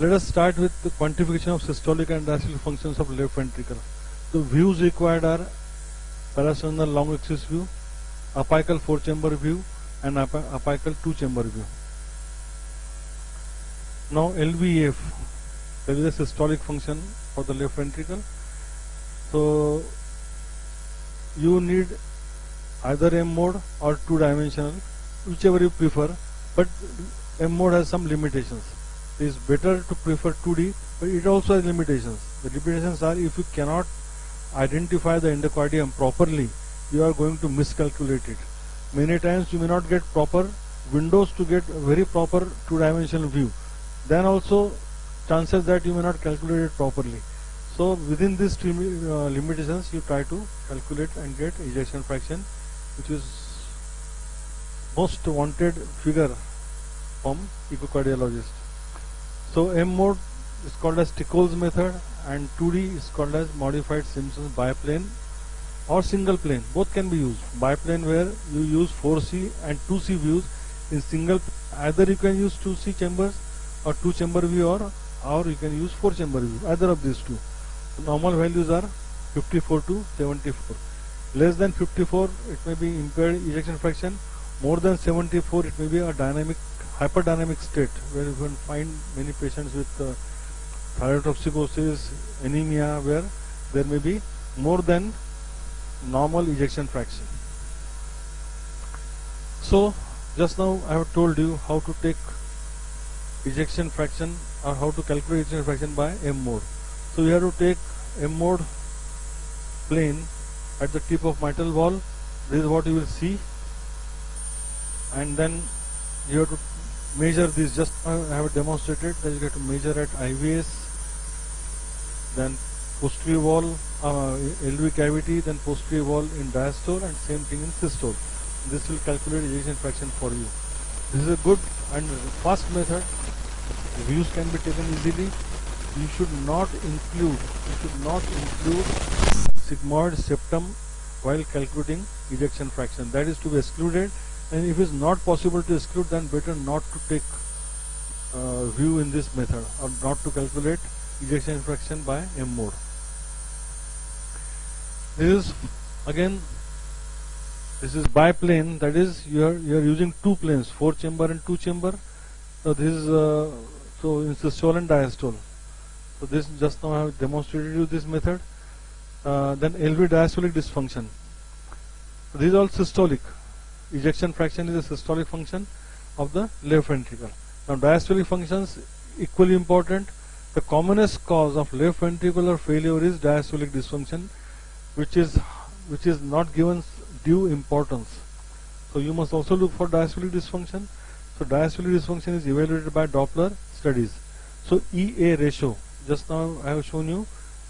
Let us start with the quantification of systolic and diastolic functions of left ventricle. The views required are parasternal long axis view, apical four chamber view, and apical two chamber view. Now LVEF, there is a systolic function for the left ventricle. So you need either M mode or two dimensional, whichever you prefer, but M mode has some limitations. Is better to prefer 2D, but it also has limitations. The limitations are if you cannot identify the endocardium properly, you are going to miscalculate it. Many times you may not get proper windows to get very proper two-dimensional view. Then also chances that you may not calculate it properly. So within these uh, limitations, you try to calculate and get ejection fraction, which is most wanted figure from echocardiologist. So M mode is called as Teichholz method and 2D is called as modified Simpson's biplane or single plane. Both can be used. Biplane where you use 4C and 2C views in single. Either you can use 2C chambers or 2 chamber view or, or you can use 4 chamber view. Either of these two. Normal values are 54 to 74. Less than 54 it may be impaired ejection fraction. More than 74 it may be a dynamic hyperdynamic state where you can find many patients with uh, thyrotoxicosis, anemia where there may be more than normal ejection fraction. So just now I have told you how to take ejection fraction or how to calculate ejection fraction by M mode. So you have to take M mode plane at the tip of mitral valve. This is what you will see and then you have to measure this just I have demonstrated that you get to measure at IVS then posterior wall uh, LV cavity then posterior wall in diastole and same thing in systole. This will calculate ejection fraction for you. This is a good and fast method. Views can be taken easily. You should not include you should not include sigmoid septum while calculating ejection fraction. That is to be excluded and if it's not possible to exclude then better not to take uh, view in this method or not to calculate ejection fraction by M mode. This is again this is biplane. That is you are you are using two planes four chamber and two chamber. So this is uh, so in systole and diastole. So this just now I have demonstrated you this method. Uh, then LV diastolic dysfunction. This is all systolic ejection fraction is a systolic function of the left ventricle. Now diastolic functions equally important. The commonest cause of left ventricular failure is diastolic dysfunction which is which is not given due importance. So you must also look for diastolic dysfunction. So diastolic dysfunction is evaluated by Doppler studies. So EA ratio, just now I have shown you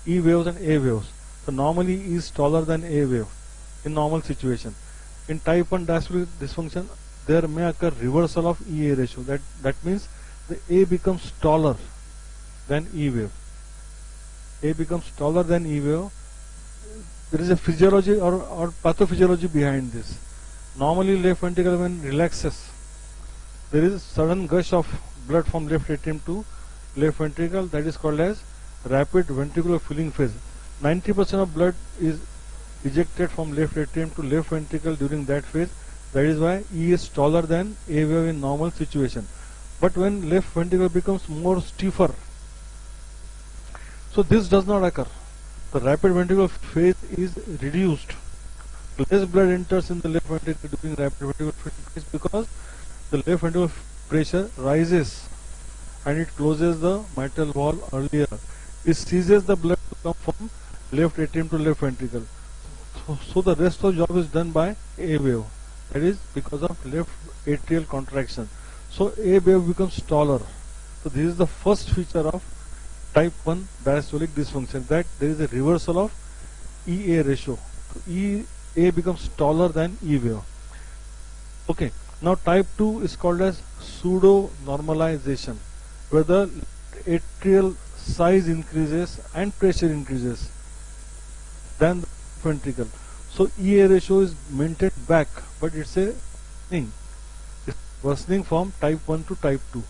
E waves and A waves. So normally E is taller than A wave in normal situation in type 1 diastolic dysfunction there may occur reversal of EA ratio. That that means the A becomes taller than E wave. A becomes taller than E wave. There is a physiology or, or pathophysiology behind this. Normally left ventricle when relaxes there is sudden gush of blood from left atrium to left ventricle. That is called as rapid ventricular filling phase. 90% of blood is ejected from left atrium to left ventricle during that phase. That is why E is taller than A wave in normal situation. But when left ventricle becomes more stiffer, so this does not occur. The rapid ventricular phase is reduced. Less blood enters in the left ventricle during rapid ventricular phase because the left ventricular pressure rises and it closes the mitral valve earlier. It seizes the blood to come from left atrium to left ventricle. So, so the rest of the job is done by A wave. That is because of left atrial contraction. So A wave becomes taller. So this is the first feature of type 1 diastolic dysfunction that there is a reversal of EA ratio. So EA becomes taller than E wave. Okay. Now type 2 is called as pseudo normalization where the atrial size increases and pressure increases. Then the ventricle. So EA ratio is maintained back, but it's a thing. It's worsening from type 1 to type 2.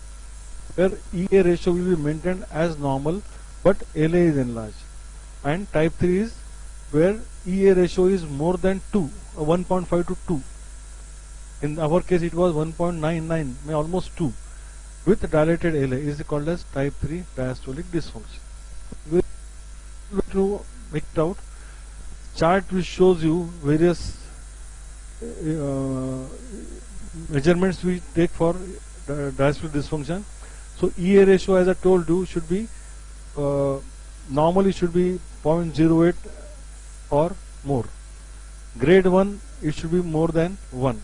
where EA ratio will be maintained as normal but LA is enlarged. And type 3 is where EA ratio is more than 2, uh, 1.5 to 2. In our case it was 1.99, almost 2 with dilated LA is called as type 3 diastolic dysfunction. We will to make it out chart which shows you various uh, measurements we take for diastolic dysfunction. So EA ratio as I told you should be uh, normally should be 0.08 or more. Grade 1 it should be more than 1.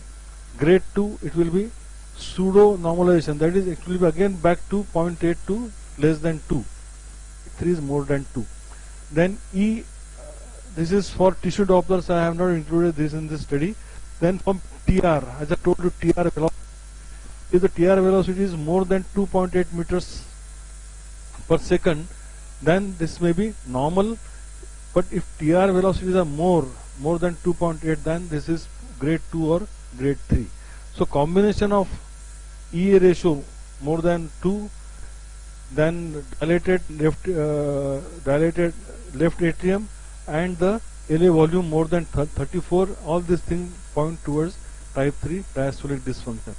Grade 2 it will be pseudo normalization that is it will be again back to 0.8 to less than 2. 3 is more than 2. Then E this is for tissue Dopplers. I have not included this in this study. Then from TR as I told you TR velocity. If the TR velocity is more than 2.8 meters per second. Then this may be normal. But if TR velocities are more more than 2.8 then this is grade 2 or grade 3 so combination of EA ratio more than 2 then dilated left uh, dilated left atrium and the LA volume more than 34 all these things point towards type 3 diastolic dysfunction.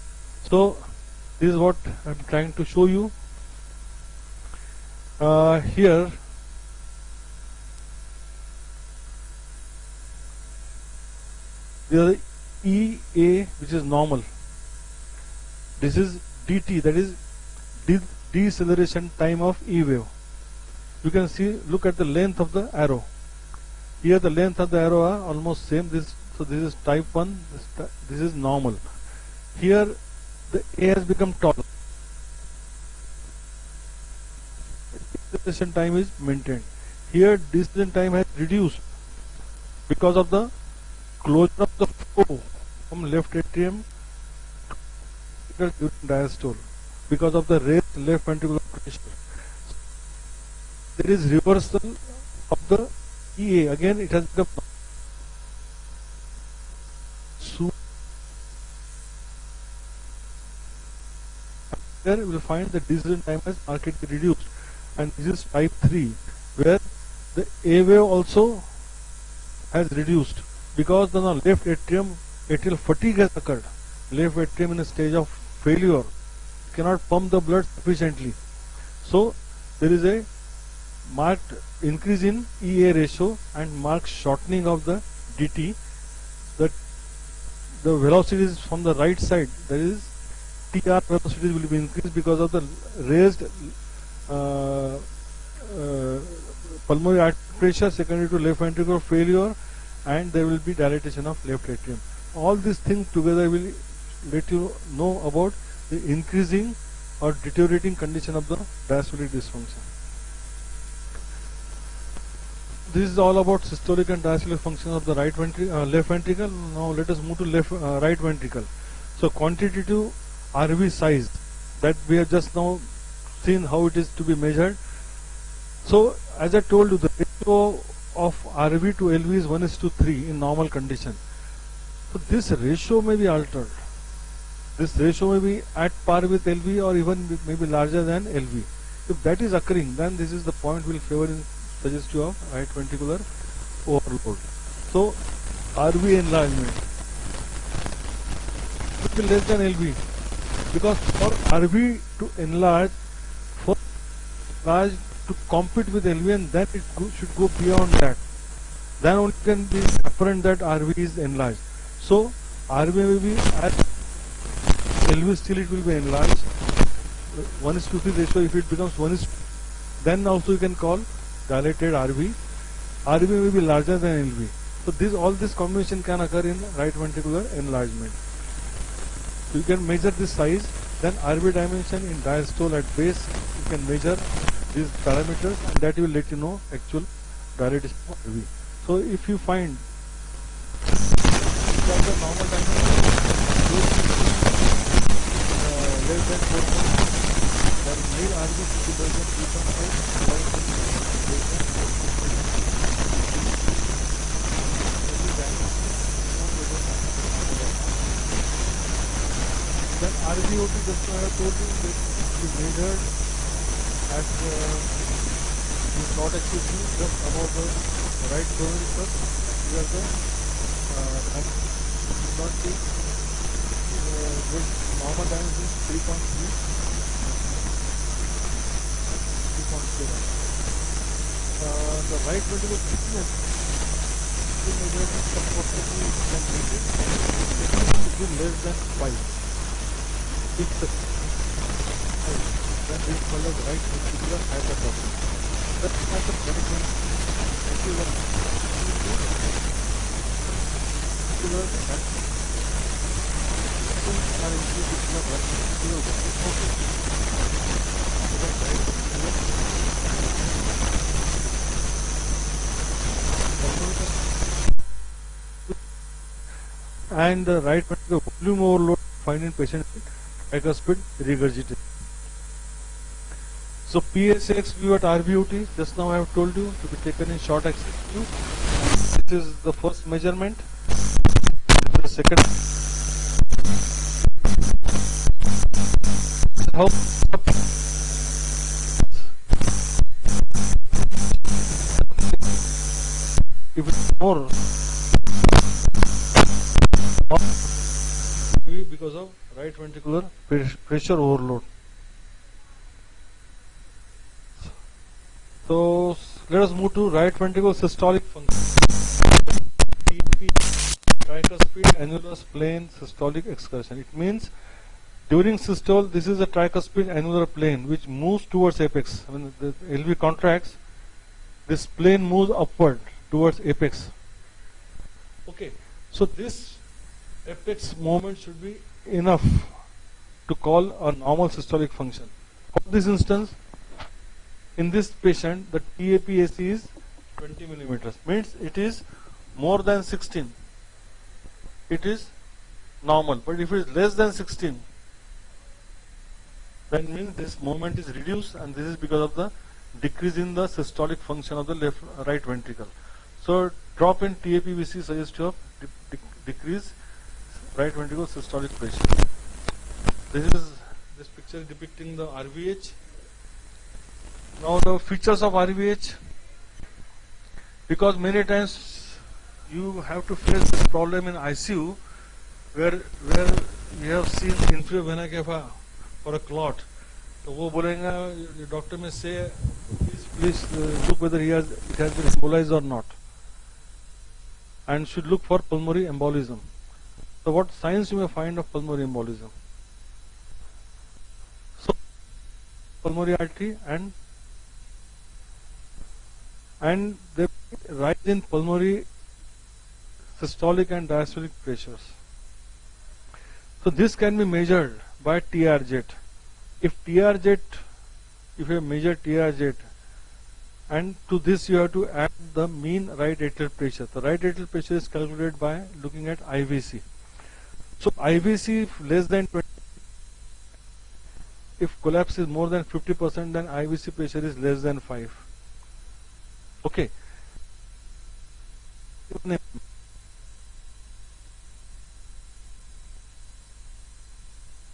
So this is what I'm trying to show you. Uh, here the EA which is normal. This is dt that is de deceleration time of E wave. You can see look at the length of the arrow here the length of the arrow are almost same this so this is type 1 this, this is normal here the A has become taller deceleration time is maintained. Here deceleration time has reduced because of the closure of the flow from left atrium during diastole because of the raised left ventricular pressure. There is reversal of the EA again it has become Here we will find the deceleration time has markedly reduced. And this is type 3 where the A wave also has reduced. Because the left atrium atrial fatigue has occurred. Left atrium in a stage of failure. Cannot pump the blood sufficiently. So there is a marked increase in EA ratio and marked shortening of the DT that the velocity is from the right side that is TR velocity will be increased because of the raised uh, uh, pulmonary pressure secondary to left ventricular failure and there will be dilatation of left atrium. All these things together will let you know about the increasing or deteriorating condition of the diastolic dysfunction. This is all about systolic and diastolic function of the right ventricle, uh, left ventricle. Now let us move to left uh, right ventricle. So quantitative RV size that we have just now seen how it is to be measured. So as I told you the ratio of RV to LV is 1 is to 3 in normal condition. So this ratio may be altered. This ratio may be at par with LV or even maybe larger than LV. If that is occurring then this is the point will favor in suggest you of right ventricular overload. So RV enlargement will be less than LV because for RV to enlarge for large to compete with LV and then it go, should go beyond that. Then only can be apparent that RV is enlarged. So RV will be at LV still it will be enlarged. 1 is to 3 ratio if it becomes 1 is then also you can call dilated RV. RV may be larger than LV. So this all this combination can occur in right ventricular enlargement. You can measure this size then RV dimension in diastole at base you can measure these parameters and that will let you know actual dilatation RV. So if you find that the normal dimension uh, less than 4 then need RV to be less than 3.5 then RVOT just have told you uh, the plot axis is just above the right curve. Here the uh, not be uh, this normal is 3.3 3.0 uh, the right ventricle thickness is measured approximately will be less than 5 if the then this called right ventricular hypertrophy that's not the that is a ventricular are increased with the right ventricular and the right ventricular volume overload find in patient tricuspid regurgitation. So PSX view at RVOT, just now I have told you to be taken in short axis view. This is the first measurement. The second how if it's more because of right ventricular pressure overload. So let us move to right ventricular systolic function. tricuspid annulus plane systolic excursion. It means during systole, this is a tricuspid annular plane which moves towards apex. When the LV contracts, this plane moves upward towards apex. Okay, so this apex moment should be enough to call a normal systolic function. For this instance, in this patient, the TAPSE is 20 millimeters, means it is more than 16. It is normal, but if it is less than 16, then means this moment is reduced, and this is because of the decrease in the systolic function of the left right ventricle. So, drop in TAPSE suggests of decrease right ventricle systolic pressure. This is this picture is depicting the RVH. Now the features of RVH, because many times you have to face this problem in ICU, where where we have seen inferior vena cava for a clot. तो वो बोलेंगे doctor में से please please uh, look whether he has it has been embolized or not and should look for pulmonary embolism so what signs you may find of pulmonary embolism? So pulmonary artery and and they rise in pulmonary systolic and diastolic pressures. So this can be measured by TRZ. If TRZ, if you measure TRZ, and to this you have to add the mean right atrial pressure. The right atrial pressure is calculated by looking at IVC. So IVC less than 20, if collapse is more than 50% then IVC pressure is less than 5. Okay.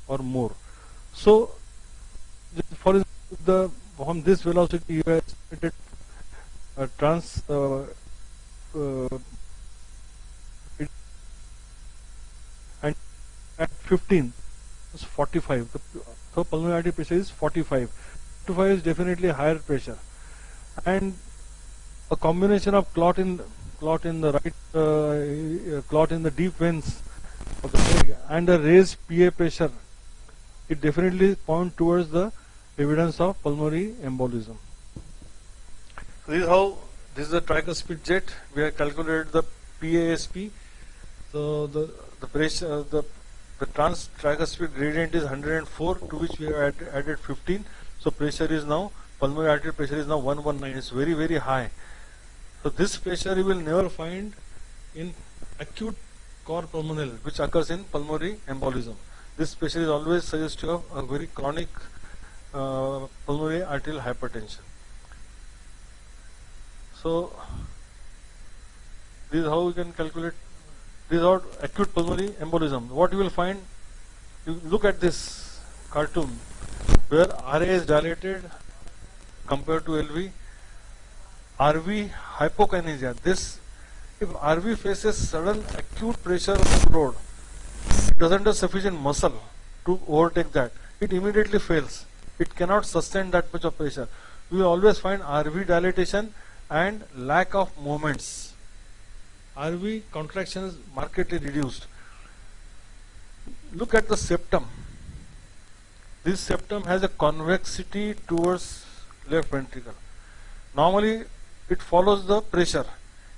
Or more. So for the from this velocity you have estimated uh, trans uh, uh, at 15 is 45 the, the pulmonary artery pressure is 45 45 is definitely higher pressure. And a combination of clot in clot in the right uh, uh clot in the deep veins of the leg and a raised PA pressure it definitely point towards the evidence of pulmonary embolism. So this is how this is the tricuspid jet. We have calculated the PASP so the the pressure the the trans tricuspid gradient is 104 to which we have add, added 15. So pressure is now, pulmonary artery pressure is now 119. It's very, very high. So this pressure you will never find in acute cor pulmonale which occurs in pulmonary embolism. This pressure is always suggestive of a very chronic uh, pulmonary arterial hypertension. So this is how we can calculate are acute pulmonary embolism. What you will find, you look at this cartoon. where RA is dilated compared to LV. RV hypokinesia. This, if RV faces sudden acute pressure on the road, it doesn't have sufficient muscle to overtake that. It immediately fails. It cannot sustain that much of pressure. We always find RV dilatation and lack of movements. RV contraction is markedly reduced. Look at the septum. This septum has a convexity towards left ventricle. Normally, it follows the pressure.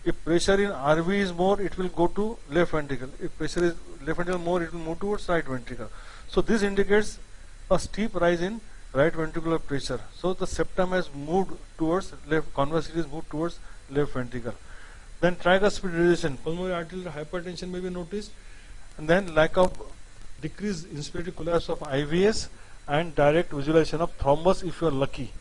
If pressure in RV is more, it will go to left ventricle. If pressure is left ventricle more, it will move towards right ventricle. So this indicates a steep rise in right ventricular pressure. So the septum has moved towards left, convexity is moved towards left ventricle. Then tricuspid reduction, pulmonary arterial hypertension may be noticed, and then lack of decreased inspiratory collapse of IVS and direct visualization of thrombus if you are lucky.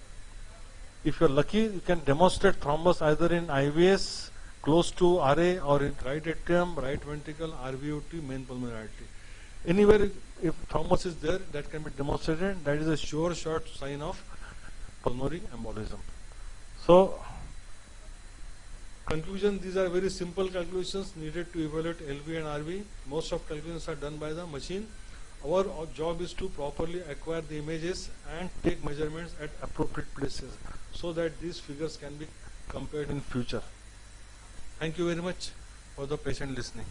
If you are lucky, you can demonstrate thrombus either in IVS close to RA or in right atrium, right ventricle, RVOT, main pulmonary artery. Anywhere if- if thrombus is there, that can be demonstrated. That is a sure shot sign of pulmonary embolism. So, conclusion, these are very simple calculations needed to evaluate LV and RV. Most of calculations are done by the machine. Our job is to properly acquire the images and take measurements at appropriate places so that these figures can be compared in future. Thank you very much for the patient listening.